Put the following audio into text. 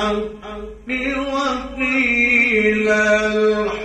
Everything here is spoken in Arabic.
الحق وقيل الحق.